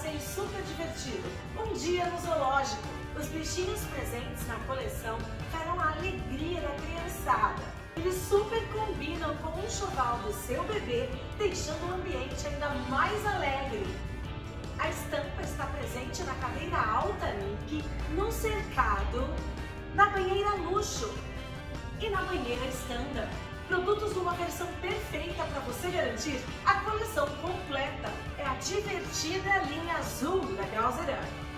passeio super divertido. Um dia no zoológico. Os bichinhos presentes na coleção farão a alegria da criançada. Eles super combinam com o enxoval do seu bebê, deixando o ambiente ainda mais alegre. A estampa está presente na cadeira alta Nick, no cercado, na banheira luxo e na banheira standard. Produtos numa versão perfeita para você garantir a coleção completa. Divertida linha azul da Grauseran.